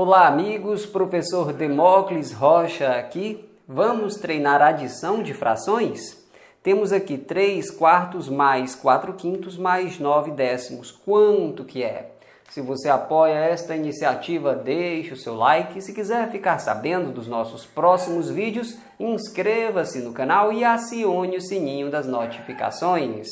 Olá, amigos. Professor Demócles Rocha aqui. Vamos treinar adição de frações? Temos aqui 3 quartos mais 4 quintos mais 9 décimos. Quanto que é? Se você apoia esta iniciativa, deixe o seu like. Se quiser ficar sabendo dos nossos próximos vídeos, inscreva-se no canal e acione o sininho das notificações.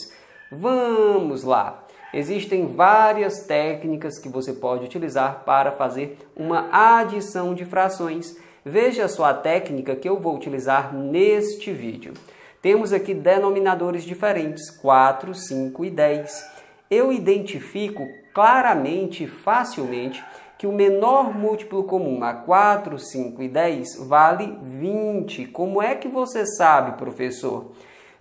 Vamos lá! Existem várias técnicas que você pode utilizar para fazer uma adição de frações. Veja só a técnica que eu vou utilizar neste vídeo. Temos aqui denominadores diferentes, 4, 5 e 10. Eu identifico claramente e facilmente que o menor múltiplo comum a 4, 5 e 10 vale 20. Como é que você sabe, professor?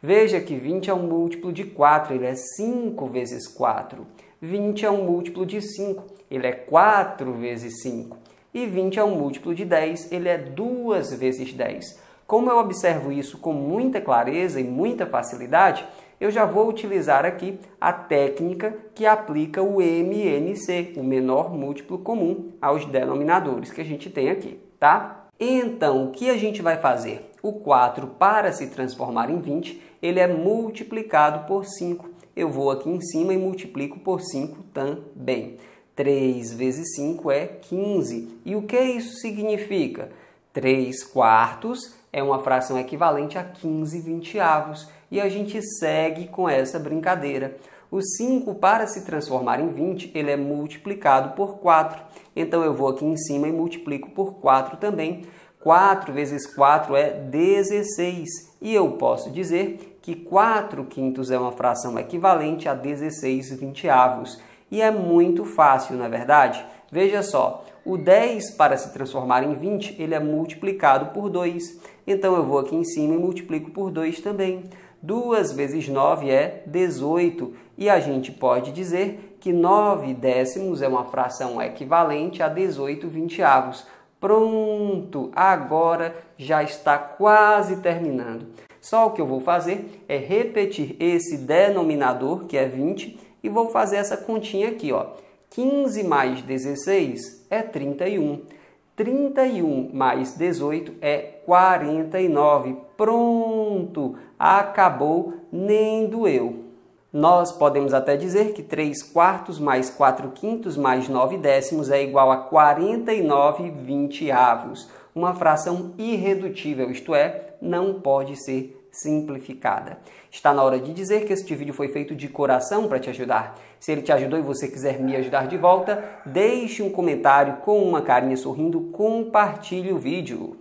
Veja que 20 é um múltiplo de 4, ele é 5 vezes 4. 20 é um múltiplo de 5, ele é 4 vezes 5. E 20 é um múltiplo de 10, ele é 2 vezes 10. Como eu observo isso com muita clareza e muita facilidade, eu já vou utilizar aqui a técnica que aplica o MNC, o menor múltiplo comum, aos denominadores que a gente tem aqui, tá? Então, o que a gente vai fazer? O 4, para se transformar em 20, ele é multiplicado por 5. Eu vou aqui em cima e multiplico por 5 também. 3 vezes 5 é 15. E o que isso significa? 3 quartos é uma fração equivalente a 15 vinteavos. E a gente segue com essa brincadeira. O 5, para se transformar em 20, ele é multiplicado por 4. Então eu vou aqui em cima e multiplico por 4 também. 4 vezes 4 é 16. E eu posso dizer que 4 quintos é uma fração equivalente a 16 vinteavos. E é muito fácil, na é verdade? Veja só, o 10 para se transformar em 20, ele é multiplicado por 2. Então eu vou aqui em cima e multiplico por 2 também. 2 vezes 9 é 18 e a gente pode dizer que 9 décimos é uma fração equivalente a 18 vinteavos. Pronto, agora já está quase terminando. Só o que eu vou fazer é repetir esse denominador, que é 20, e vou fazer essa continha aqui, ó. 15 mais 16 é 31. 31 mais 18 é 49. Pronto! Acabou, nem doeu. Nós podemos até dizer que 3 quartos mais 4 quintos mais 9 décimos é igual a 49 vinteavos. Uma fração irredutível, isto é, não pode ser simplificada. Está na hora de dizer que este vídeo foi feito de coração para te ajudar. Se ele te ajudou e você quiser me ajudar de volta, deixe um comentário com uma carinha sorrindo, compartilhe o vídeo.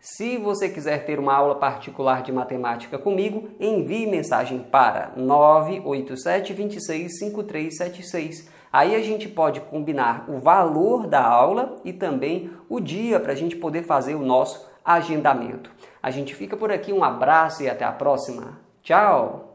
Se você quiser ter uma aula particular de matemática comigo, envie mensagem para 987 26 5376. Aí a gente pode combinar o valor da aula e também o dia para a gente poder fazer o nosso agendamento. A gente fica por aqui, um abraço e até a próxima. Tchau!